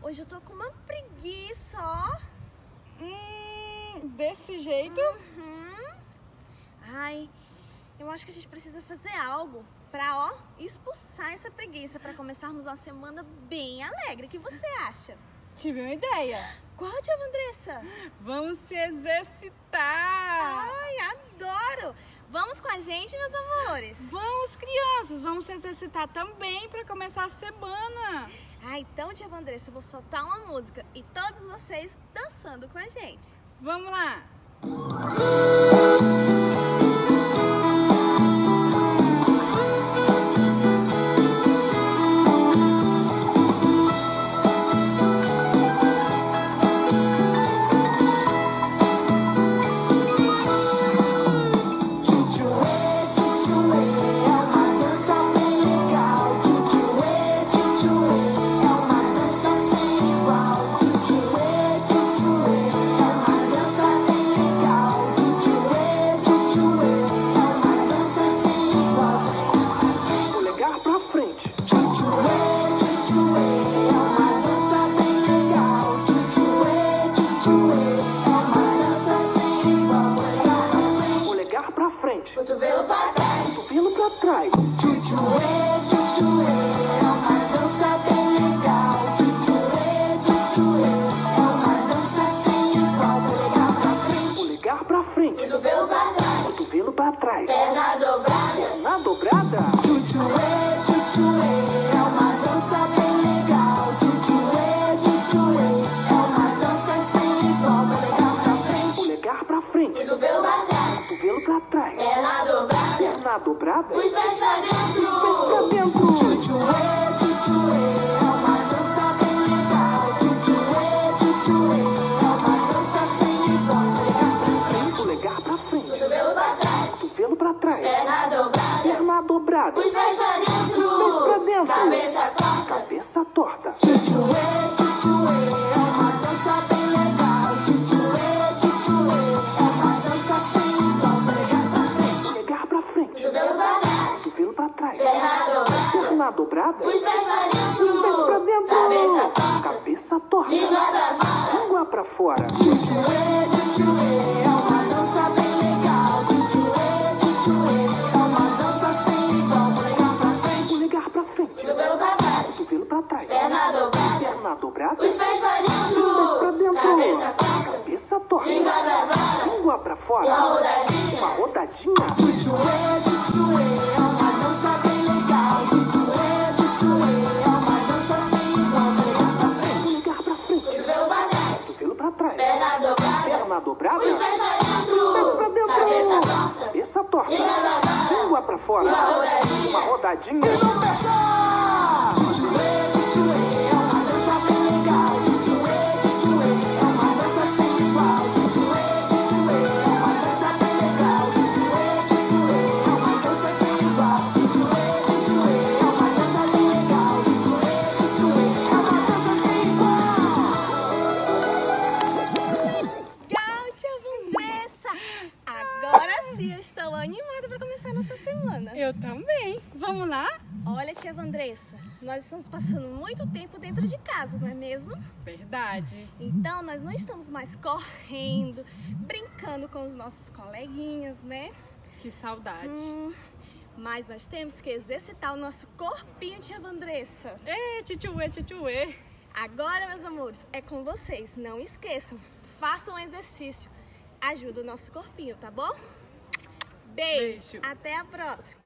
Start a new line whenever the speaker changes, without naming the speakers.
Hoje eu tô com uma preguiça, ó.
Hum, desse jeito?
Uhum. Ai, eu acho que a gente precisa fazer algo pra, ó, expulsar essa preguiça pra começarmos uma semana bem alegre. O que você acha?
Tive uma ideia.
Qual, tia Andressa?
Vamos se exercitar.
Ai, adoro! Vamos com a gente, meus amores?
Vamos, crianças, vamos se exercitar também para começar a semana.
Ah, então, tia Andressa, eu vou soltar uma música e todos vocês dançando com a gente.
Vamos lá.
Polegar frente.
Cotovelo pra trás,
Cotovelo pra trás.
tchutchuê, tchutchuê, é uma dança bem legal. Tchutchuê, tchutchuê, é uma dança sem igual. Polegar pra frente,
Polegar pra frente.
cotovelo pra trás,
Cotovelo pra trás.
perna dobrada.
Na dobrada.
Tchutchuê, tchutchuê, é uma dança bem legal. Tchutchuê, tchutchuê, é uma dança sem igual. Polegar pra frente,
Polegar pra frente.
cotovelo pra trás,
Cotovelo pra trás.
Dobrada.
Na dobrada.
Os pés pra dentro.
Pra dentro.
Tchutchuê, tchutchuê, pra frente,
Polegar pra frente.
cotovelo pra trás,
Cotovelo pra trás.
perna dobrada.
Perna dobrada.
Os pés pra
Pra dentro,
dentro. cabeça torta,
Cabeça torta.
língua pra fora,
Língua pra
uma fora. rodadinha.
Uma rodadinha.
Língua pra fora. uma rodadinha.
Semana.
Eu também. Vamos lá?
Olha, tia Andressa, nós estamos passando muito tempo dentro de casa, não é mesmo?
Verdade.
Então nós não estamos mais correndo, brincando com os nossos coleguinhas, né?
Que saudade.
Hum, mas nós temos que exercitar o nosso corpinho, tia Andressa.
Ê, tchutchuê, tchutchuê.
Agora, meus amores, é com vocês. Não esqueçam, façam um exercício. Ajuda o nosso corpinho, tá bom? Beijo.
Beijo.
Até a próxima.